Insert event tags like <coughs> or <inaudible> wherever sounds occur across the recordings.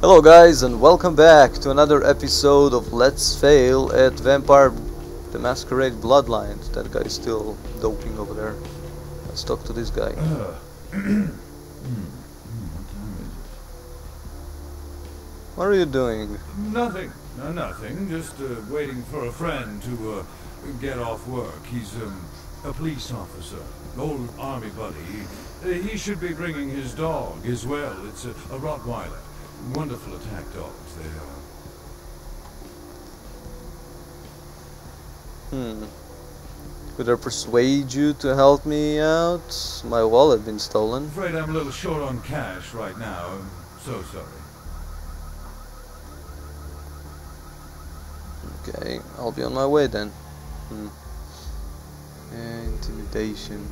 Hello guys and welcome back to another episode of Let's Fail at Vampire the Masquerade Bloodlines. That guy is still doping over there. Let's talk to this guy. What are you doing? Nothing. No, nothing. Just uh, waiting for a friend to uh, get off work. He's um, a police officer, old army buddy. Uh, he should be bringing his dog as well. It's a, a Rottweiler. Wonderful attack dogs they are. Hmm. Could I persuade you to help me out? My wallet been stolen. Afraid I'm a little short on cash right now. I'm so sorry. Okay, I'll be on my way then. Hmm. Intimidation.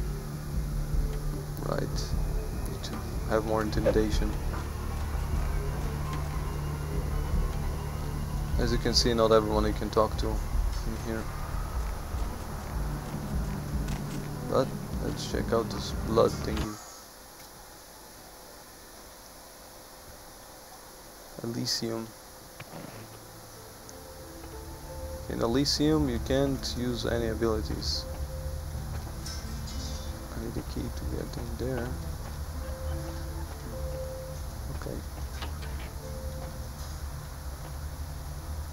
Right. Need to have more intimidation. As you can see, not everyone you can talk to in here. But let's check out this blood thingy. Elysium. In Elysium, you can't use any abilities. I need a key to get in there. Okay.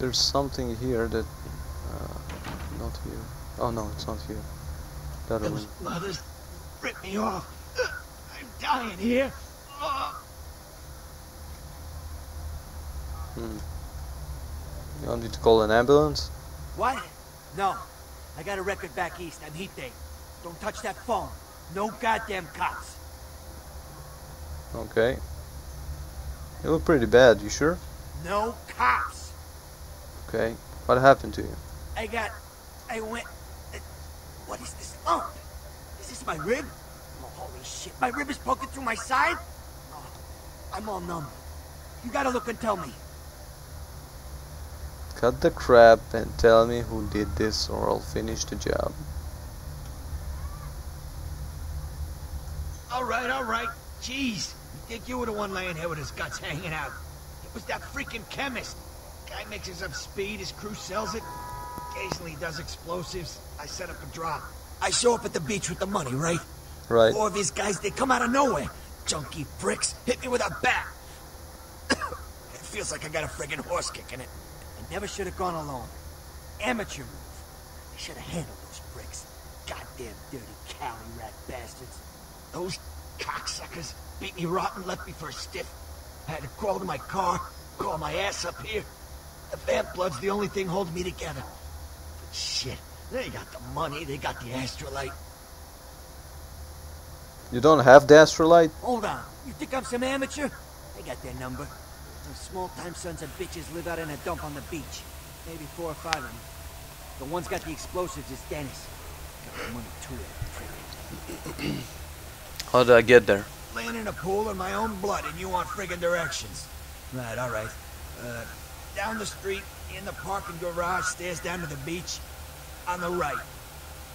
There's something here that... Uh, not here. Oh no, it's not here. That other Those one. mothers rip me off. <sighs> I'm dying here. Oh. <sighs> Hmm. You don't need to call an ambulance? What? No. I got a record back east. I'm heat day. Don't touch that phone. No goddamn cops. Okay. You look pretty bad, you sure? No cops. Okay. What happened to you? I got... I went... uh, What is this lump? Is this my rib? Oh, holy shit. My rib is poking through my side? Oh, I'm all numb. You gotta look and tell me. Cut the crap and tell me who did this or I'll finish the job. All right, all right. Jeez. You think you were the one laying here with his guts hanging out. It was that freaking chemist. Guy mixes up speed, his crew sells it. Occasionally does explosives. I set up a drop. I show up at the beach with the money, right? Right. Four of these guys, they come out of nowhere. Junky pricks hit me with a bat. <coughs> it feels like I got a friggin' horse kick in it. I never should have gone alone. Amateur move. I should have handled those pricks. Goddamn dirty Cali rat bastards. Those cocksuckers beat me rotten, left me for a stiff. I had to crawl to my car, crawl my ass up here. The vamp blood's the only thing holding me together. But shit, they got the money, they got the astrolite. You don't have the astrolite? Hold on. You think I'm some amateur? I got their number. Those small-time sons of bitches live out in a dump on the beach. Maybe four or five of them. The one's got the explosives is Dennis. Got the money too. <clears throat> How did I get there? Laying in a pool in my own blood and you want friggin' directions. Right, all right. Uh, down the street, in the parking garage, stairs down to the beach. On the right.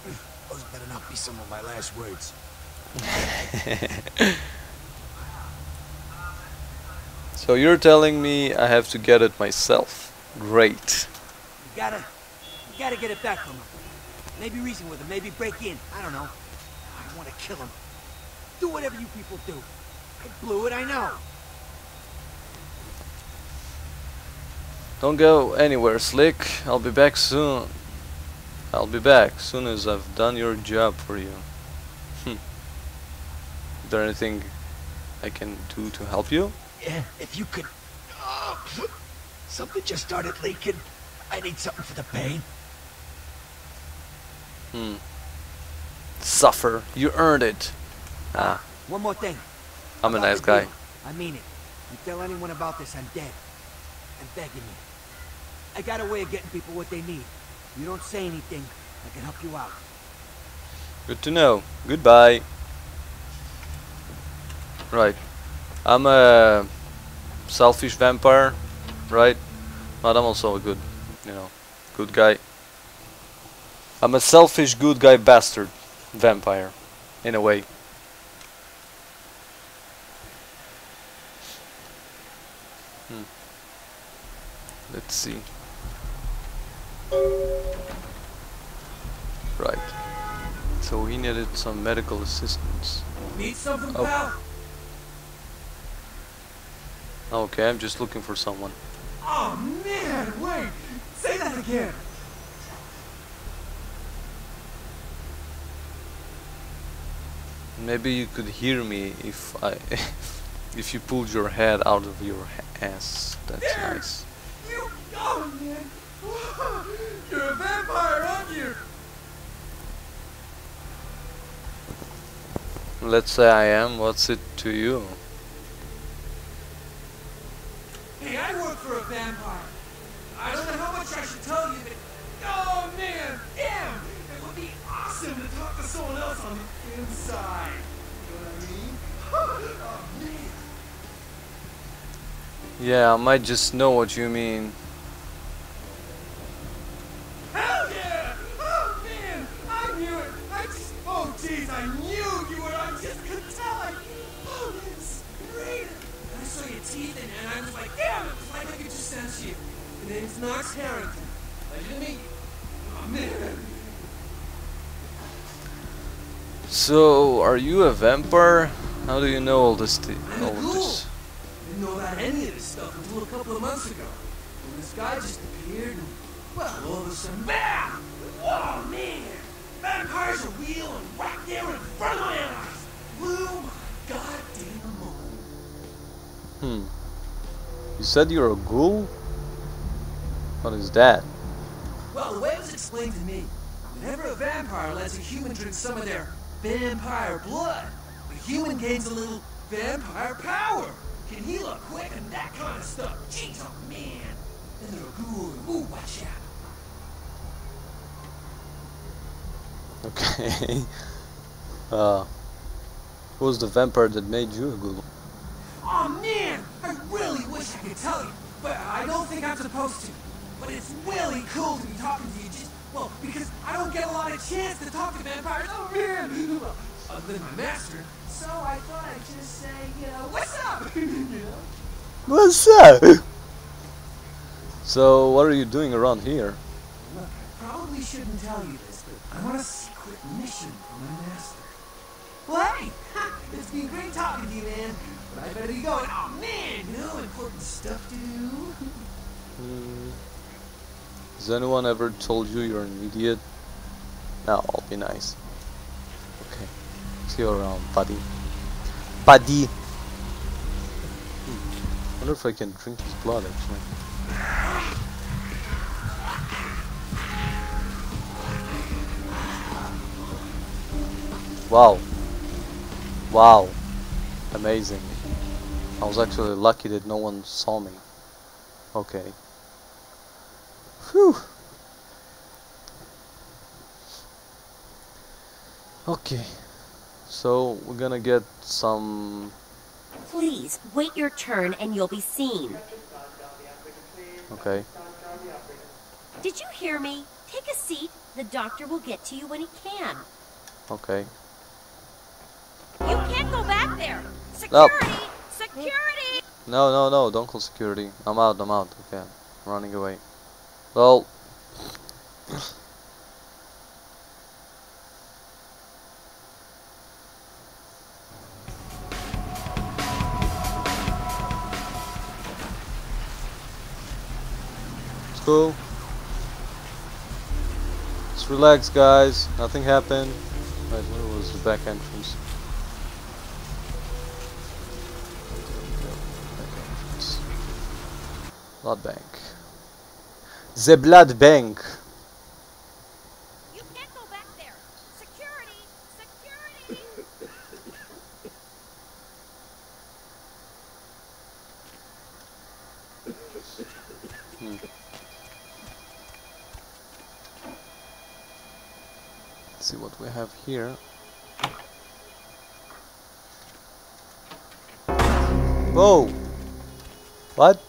<clears throat> Those better not be some of my last words. <laughs> So you're telling me I have to get it myself. Great. You gotta... You gotta get it back from him. Maybe reason with him, maybe break in. I don't know. I want to kill him. Do whatever you people do. I blew it, I know. Don't go anywhere, Slick. I'll be back soon. I'll be back soon as I've done your job for you. Hmm. Is there anything I can do to help you? Yeah, if you could... Oh, something just started leaking. I need something for the pain. Hmm. Suffer. You earned it. Ah, One more thing. I'm a nice guy. deal. I mean it. You tell anyone about this, I'm dead. I'm begging you. I got a way of getting people what they need. You don't say anything, I can help you out. Good to know. Goodbye. Right. I'm a selfish vampire, right? But I'm also a good, you know, good guy. I'm a selfish good guy bastard vampire, in a way. Hmm. Let's see. Right. So he needed some medical assistance. Need something, Oh. pal? Okay, I'm just looking for someone. Oh, man, wait. Say that again. Maybe you could hear me if I <laughs> if you pulled your head out of your ass. That's There. nice. You, oh, man. <laughs> You're a vampire, aren't you? Let's say I am. What's it to you? Hey, I work for a vampire. I don't know how much I should tell you, but oh man, damn, it would be awesome to talk to someone else on the inside. You know what I mean? <laughs> oh man. Yeah, I might just know what you mean. Your Knox Harrington. Pleasure to meet you. So, are you a vampire? How do you know all this? thi- I'm all of ghoul. this? Didn't know about any of this stuff until a couple of months ago. When this guy just appeared and, well, all of a sudden, BAM! Oh, man! Vampires are real and right there in front of my eyes! Blew my goddamn mind. Hmm. You said you're a ghoul? What is that? Well, the way it was explained to me, whenever a vampire lets a human drink some of their vampire blood, the human gains a little vampire power, can heal up quick and that kind of stuff. Jeez, oh man. And they're a ghoul. Ooh, watch out. Okay. <laughs> uh, who's the vampire that made you a ghoul? Oh man, I really wish I could tell you, but I don't think I'm supposed to. But it's really cool to be talking to you just, well, because I don't get a lot of chance to talk to vampires. Oh man! <laughs> Well, Other than my master. So I thought I'd just say, you know, what's up? <laughs> you know? What's up? So, what are you doing around here? Look, I probably shouldn't tell you this, but I'm on a secret mission from my master. Well, hey, it's been great talking to you, man. But I better be going. Oh man, you know, important stuff to do. Hmm. Has anyone ever told you you're an idiot? No, I'll be nice. Okay. See you around, buddy. Buddy! Hmm. wonder if I can drink his blood, actually. Wow. Wow. Amazing. I was actually lucky that no one saw me. Okay. Whew. Okay. So we're gonna get some. Please, wait your turn and you'll be seen. Okay. Did you hear me? Take a seat. The doctor will get to you when he can. Okay. You can't go back there. No. Security! Security! No, no, no! Don't call security. I'm out. I'm out. Okay. I'm running away. Well. Let's go. Let's relax, guys. Nothing happened. Right, where was the back entrance? Back entrance. Blood bank. The blood bank. You can't go back there. Security! Security! Let's see what we have here. Whoa! What?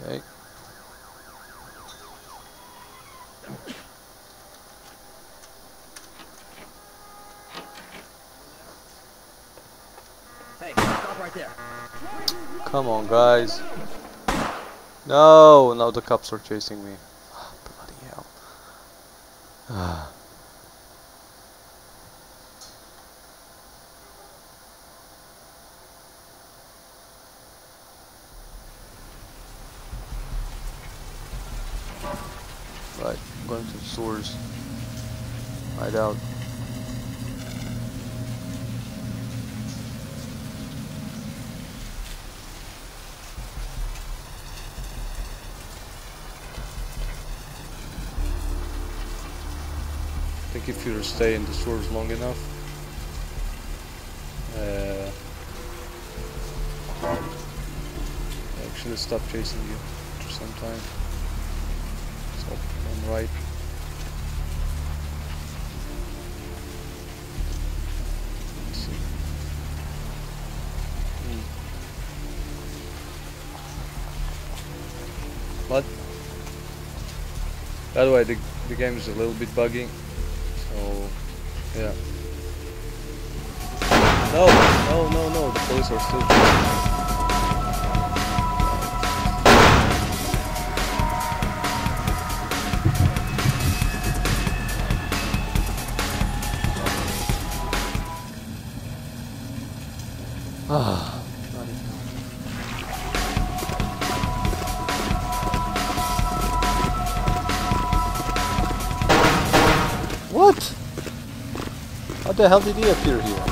Okay. Hey, stop right there. Come on, guys. No, now the cops are chasing me. Sewers. Right out. I think if you stay in the sewers long enough, uh, actually stop chasing you after some time. So I'm right. By the way, the, the game is a little bit buggy, so yeah. No, no, no, no, the police are still. Ah, the hell did he appear here?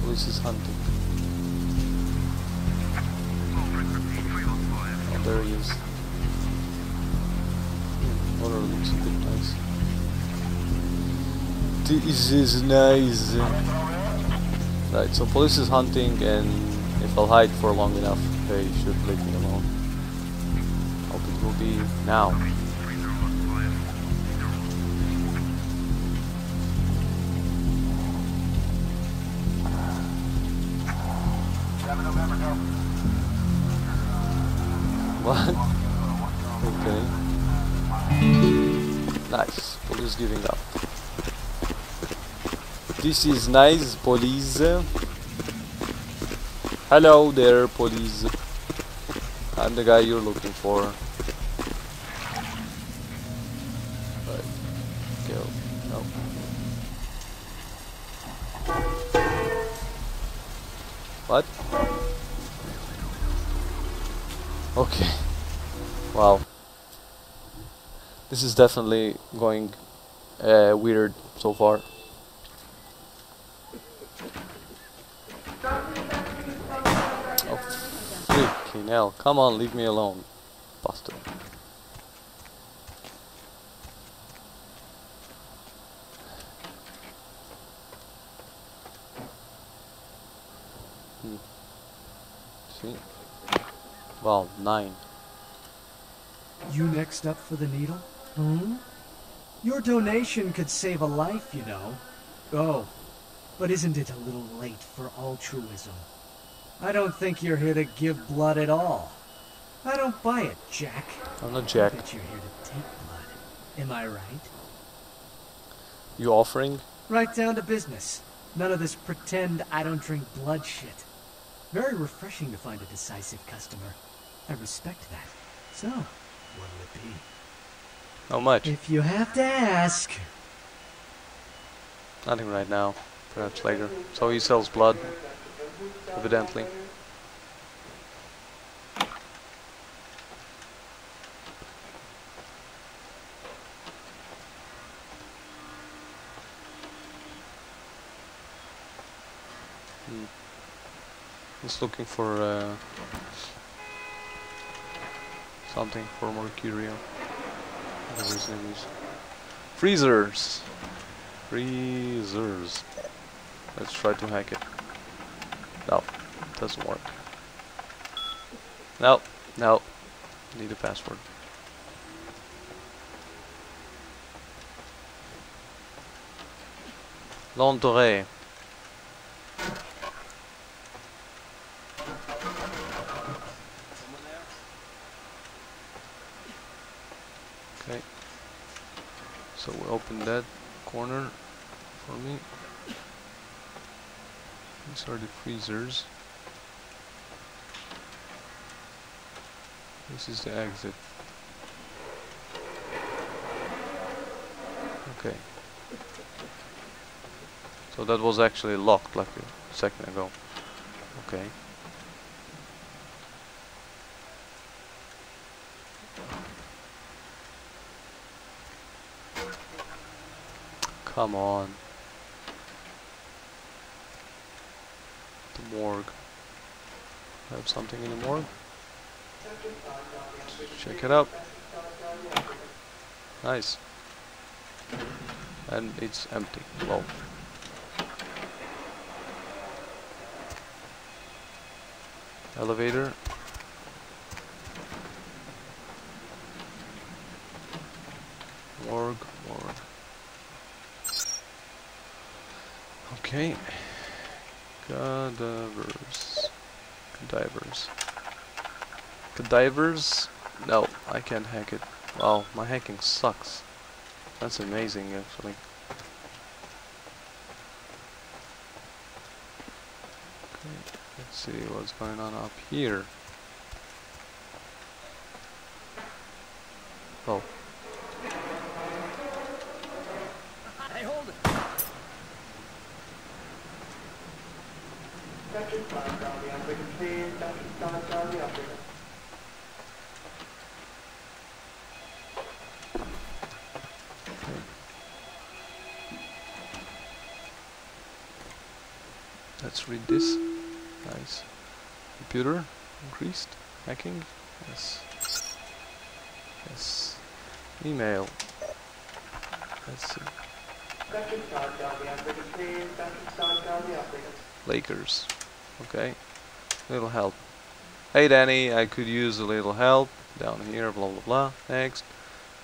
Police is hunting. Oh, there he is. Water looks a bit nice. This is nice. Right, so police is hunting and I'll hide for long enough, they should leave me alone. Hope it will be now. What? Okay. Nice. Police giving up. This is nice, police. Hello there, police. I'm the guy you're looking for. No. What? Okay. Wow. This is definitely going uh, weird so far. Oh, freaking hell. Come on, leave me alone. Bastard. Hmm. See? Well, nine. You next up for the needle? Hmm? Your donation could save a life, you know. Oh, but isn't it a little late for altruism? I don't think you're here to give blood at all. I don't buy it, Jack. I'm not Jack. I bet you're here to take blood. Am I right? You offering? Right down to business. None of this pretend I don't drink blood shit. Very refreshing to find a decisive customer. I respect that. So, what'll it be? How much? If you have to ask. Nothing right now. Perhaps later. So he sells blood. Evidently. Hmm. He's looking for uh, something for Mercurio. His name is. Freezers! Freezers. Let's try to hack it. No, it doesn't work. No, no. Need a password. L'entrée. Okay. So we open that corner for me. These are the freezers. This is the exit. Okay. So that was actually locked like a second ago. Okay. Come on. Morgue. Have something in the morgue? Check it out. Nice. And it's empty. Well. Elevator. Morgue, morgue. Okay. Cadavers. Cadavers. Cadavers? No, I can't hack it. Wow, my hacking sucks. That's amazing actually. Okay, let's see what's going on up here. Oh, Hey, hold it. Let's read this. Nice. Computer increased. Hacking. Yes. Yes. Email. Let's see. Lakers. Okay. Little help. Hey Danny, I could use a little help. Down here, blah blah blah. Next.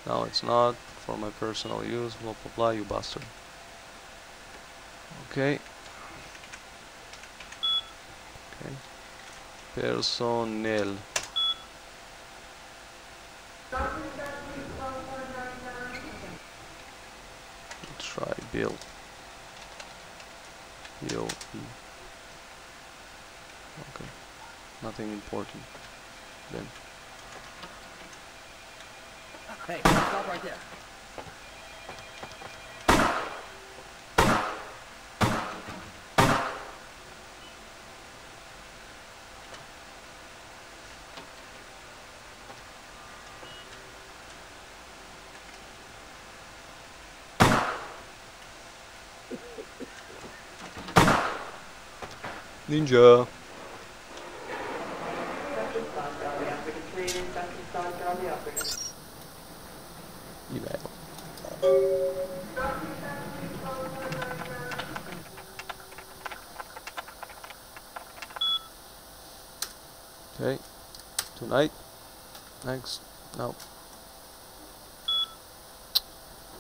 No, it's not. For my personal use, blah blah blah, you bastard. Okay. Okay. Personnel. Try Bill. E. Okay. Nothing important. Then. Hey, stop right there. Ninja. Email. Okay. Tonight. Next. No.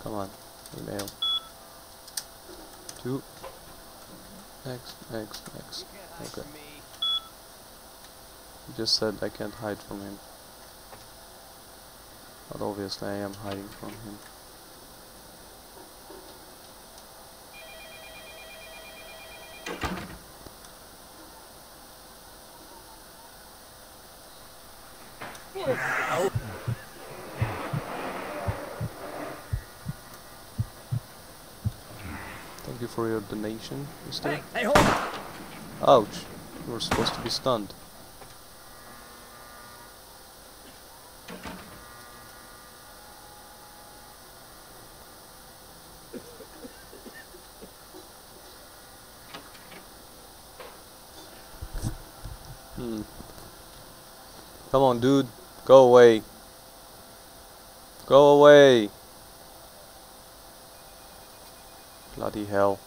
Come on. Email. Two. Next, next, next. Okay. He just said I can't hide from him. But obviously I am hiding from him. Thank you for your donation, mister. Hey, hey, hold. Ouch. You were supposed to be stunned. Hmm. Dude. Go away. Go away. Bloody hell.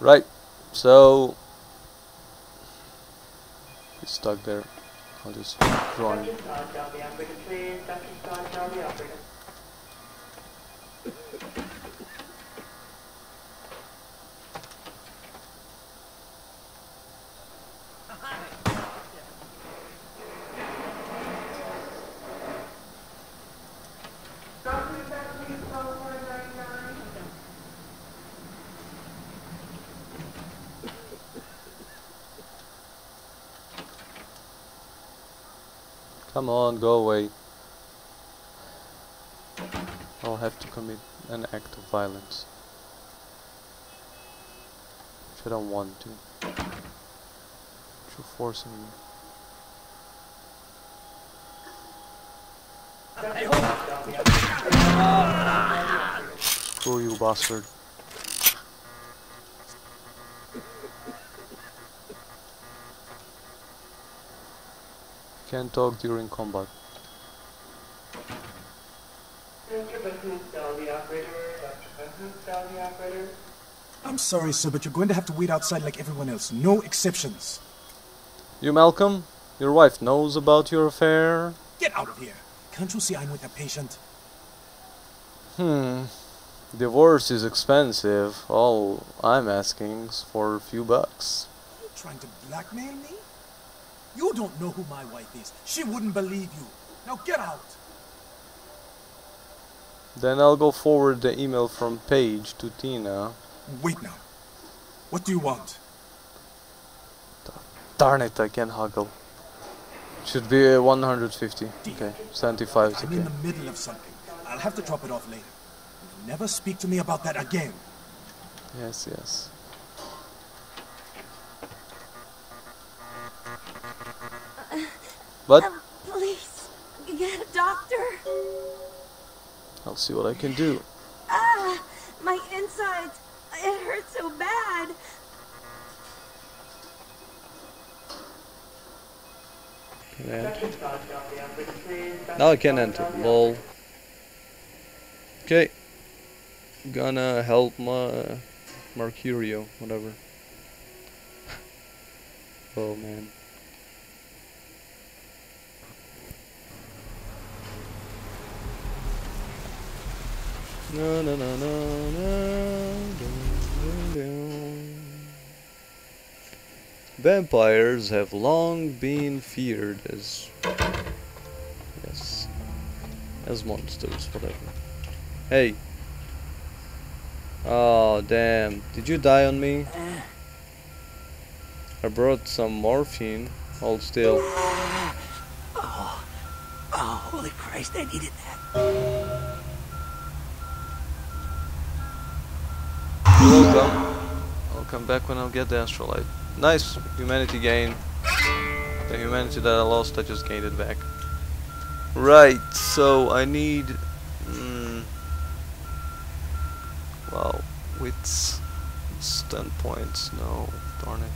Right, so stuck there. I'll just draw him. Come on, go away. I'll have to commit an act of violence. Which I don't want to. You're forcing me. Screw you, bastard. Can't talk during combat. Mr. Bethesda, the operator. Dr. Bethesda, the operator. I'm sorry, sir, but you're going to have to wait outside like everyone else. No exceptions. You, Malcolm? Your wife knows about your affair? Get out of here. Can't you see I'm with a patient? Hmm. Divorce is expensive. All I'm asking is for a few bucks. Are you trying to blackmail me? You don't know who my wife is. She wouldn't believe you. Now get out. Then I'll go forward the email from Paige to Tina. Wait now. What do you want? Darn it, I can't huggle. Should be uh, 150. Okay, 75 is I'm okay. in the middle of something. I'll have to drop it off later. Never speak to me about that again. Yes, yes. But Um, please, get a doctor. I'll see what I can do. Ah, my insides. It hurts so bad. Can enter? Dr. Bethesda, the operator, please. Dr. Now I can enter. Lol. Okay. Gonna help my Mercurio, whatever. <laughs> oh man. No no dun, dun, dun. Vampires have long been feared as yes as monsters, whatever. Hey. Oh damn! Did you die on me? I brought some morphine. Hold still. Oh, Oh, holy Christ, I needed that. You're welcome. I'll come back when I'll get the astrolite. Nice humanity gain. The humanity that I lost, I just gained it back. Right, so I need. Mm, wow, wits. It's 10 points. No, darn it.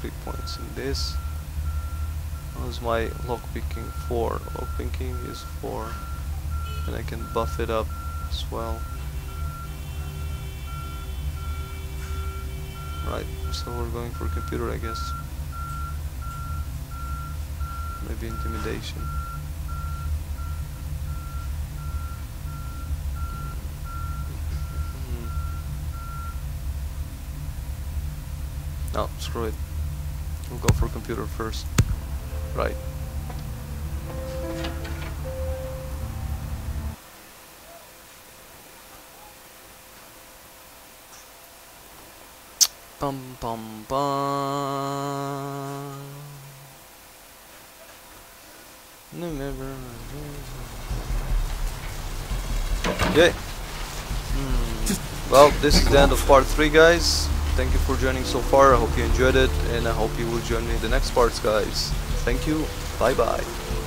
3 points in this. How's my lockpicking? 4. Lockpicking is 4. And I can buff it up as well. Right, so we're going for computer, I guess. Maybe intimidation. Hmm. No, screw it. We'll go for computer first. Right. Bum bum bum. Okay. Hmm. Well, this is the end of part 3, guys. Thank you for joining so far. I hope you enjoyed it, and I hope you will join me in the next parts, guys. Thank you. Bye bye.